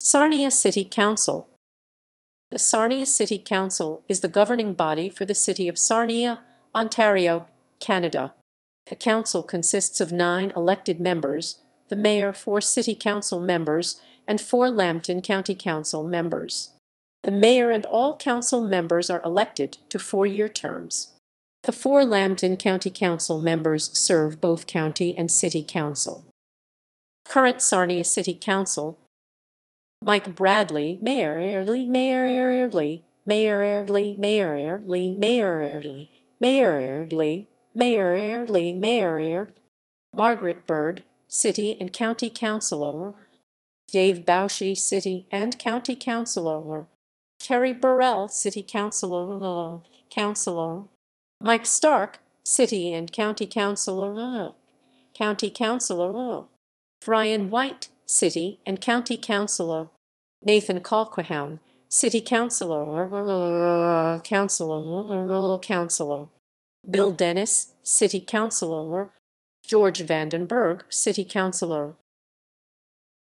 Sarnia City Council The Sarnia City Council is the governing body for the city of Sarnia, Ontario, Canada. The council consists of nine elected members, the mayor, four city council members, and four Lambton County Council members. The mayor and all council members are elected to four-year terms. The four Lambton County Council members serve both county and city council. Current Sarnia City Council Mike Bradley, Mayor Early, Mayor Early, Mayor Early, Mayor Early, Mayor. Early, Mayor Early, Mayor Mayor Margaret Bird, City and County Councilor, Dave Boushy, City and County Councilor, Terry Burrell, City Councilor, Councilor, Mike Stark, City and County Councilor, County Councilor, Brian White, City and County Councilor, Nathan Colquhoun, City Councilor, Councilor, Councilor, Bill Dennis, City Councilor, George Vandenberg, City Councilor,